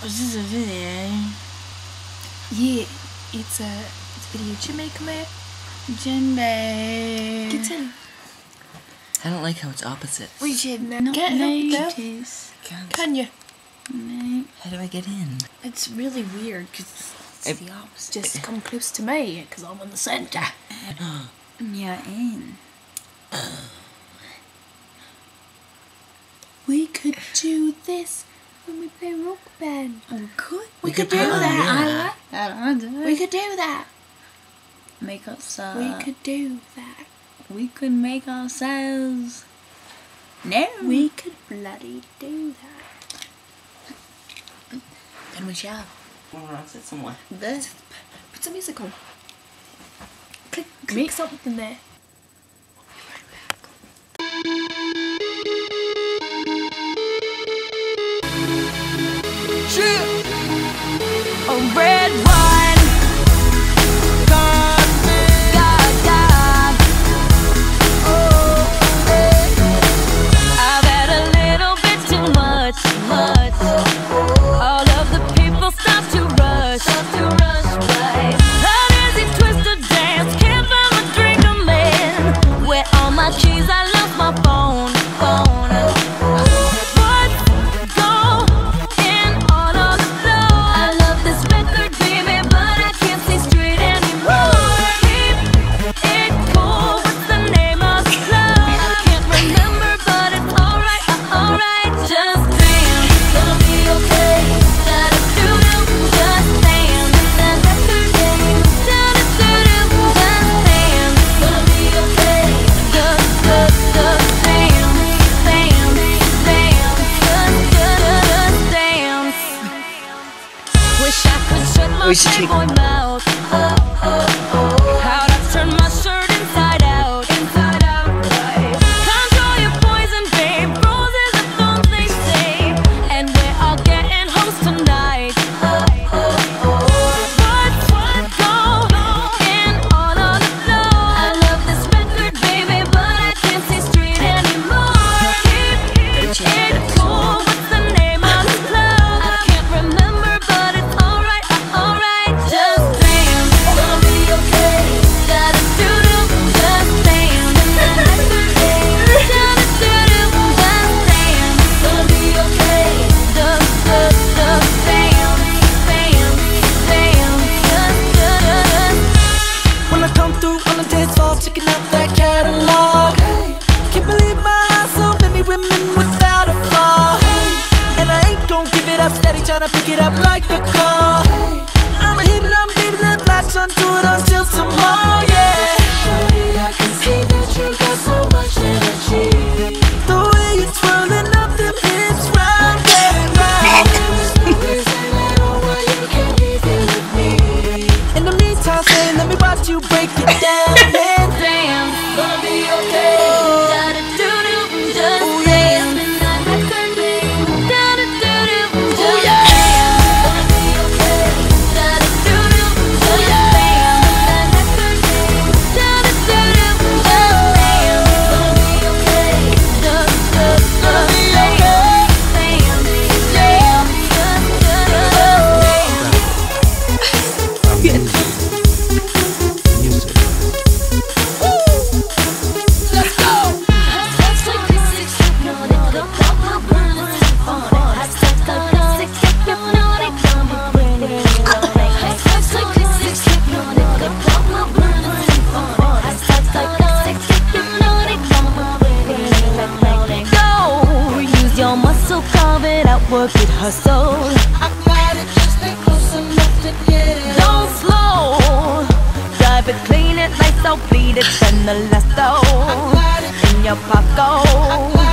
Oh, is this a video? Yeah, it's a, it's a video. Jimmy, come here. Jimbo. Get in. I don't like how it's opposite. Reach in. Not Get up there. Can't- you? No. How do I get in? It's really weird because If- the opposite. Just come close to me because I'm in the centre. You're in. We could do this when we play rock band. Oh, good. We, We could, could do put on, that. yeah. I like that. I. We could do that. make us. Uh, we could do that. We could make ourselves. No. We could bloody do that. And we shall. Well, I'll sit somewhere. This. Put some music on. Click, click something there. A red wine. God, could shut tryna pick it up like a car. I'ma I'm leaving that latch onto it until tomorrow, yeah. I can see that you got so much energy. The way you're twirling up them hips, round and round. In the meantime, let me watch you break it down, work it, hustle. Don't slow. Drive it, clean it, nice out, bleed it, spend the last out in your pocket.